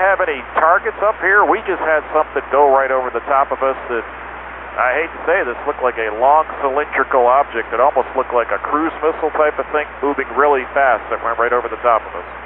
have any targets up here? We just had something go right over the top of us that, I hate to say this, looked like a long cylindrical object. It almost looked like a cruise missile type of thing moving really fast that went right over the top of us.